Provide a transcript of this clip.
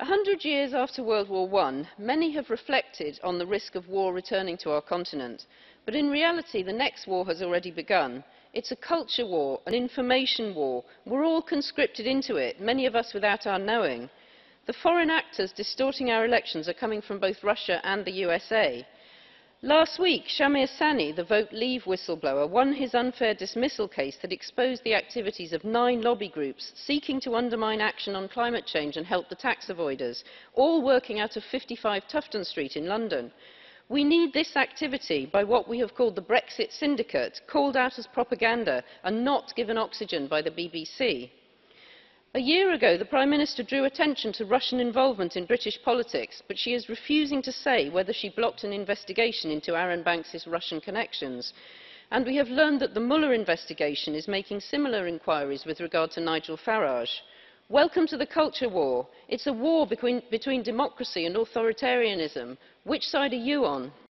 A hundred years after World War I, many have reflected on the risk of war returning to our continent. But in reality, the next war has already begun. It's a culture war, an information war. We're all conscripted into it, many of us without our knowing. The foreign actors distorting our elections are coming from both Russia and the USA. Last week, Shahmir Sanni, the Vote Leave whistleblower, won his unfair dismissal case that exposed the activities of nine lobby groups seeking to undermine action on climate change and help the tax avoiders, all working out of 55 Tufton Street in London. We need this activity by what we have called the Brexit Syndicate, called out as propaganda and not given oxygen by the BBC. A year ago, the Prime Minister drew attention to Russian involvement in British politics, but she is refusing to say whether she blocked an investigation into Arron Banks' Russian connections. And we have learned that the Mueller investigation is making similar inquiries with regard to Nigel Farage. Welcome to the culture war. It's a war between, between democracy and authoritarianism. Which side are you on?